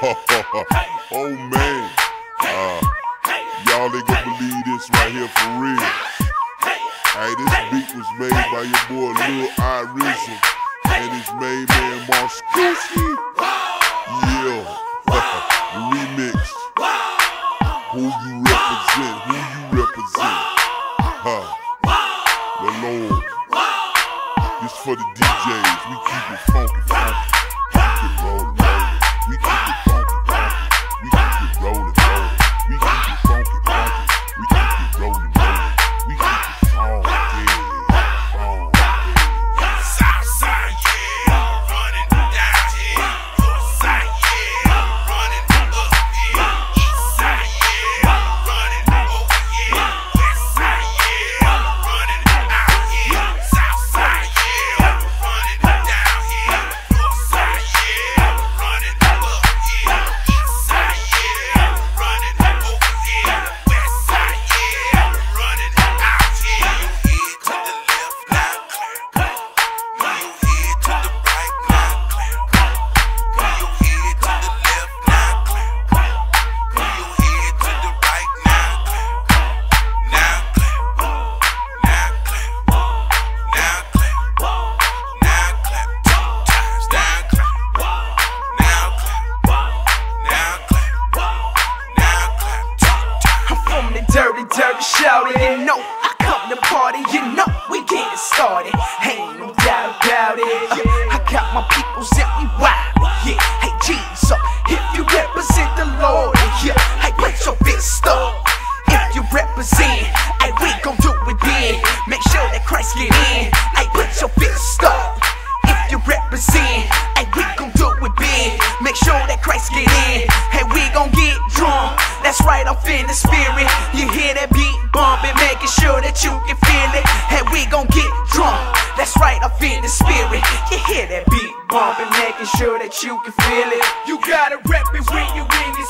oh man. Uh, y'all ain't gonna believe this right here for real. Hey, this beat was made by your boy Lil Irizon and his main man Marskowski. Yeah, remix. Who you represent? Who you represent? Huh? The Lord. This for the DJs. We keep it funky, dirty shouty. You know, I come to party. You know, we getting started. Ain't no doubt about it. Uh, I got my peoples and we wild. Yeah, hey, up. If you represent the Lord, yeah, hey, put your fist up. If you represent, hey, we gon' do it then. Make sure that Christ get in. Hey, put your fist up. If you represent, hey, we gon' do it big. Make sure that Christ get in. That's right, I'm feeling spirit. You hear that beat bumping, making sure that you can feel it. And we gon' get drunk. That's right, I'm feeling spirit. You hear that beat bumping, making sure that you can feel it. You gotta rep it when you in the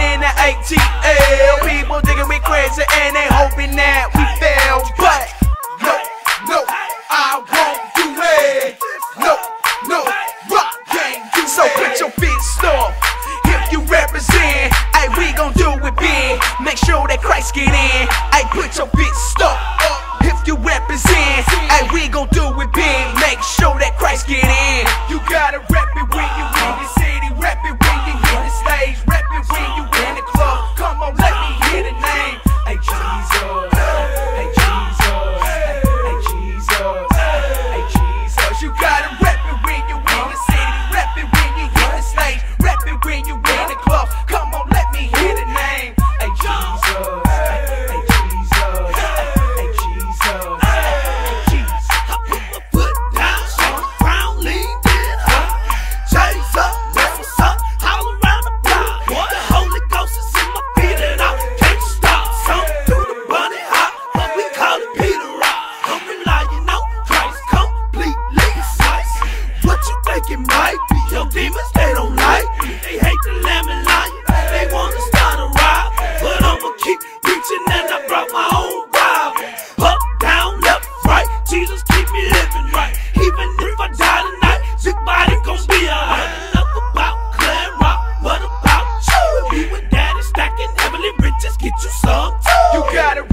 in the ATL. People thinking we crazy and they hoping that we fail. But no, no, I won't do it. No, no, rock gang do So put your fist up. If you represent, hey, we gon' do it big. Make sure that Christ get in. Hey, put your fist just get you some. You gotta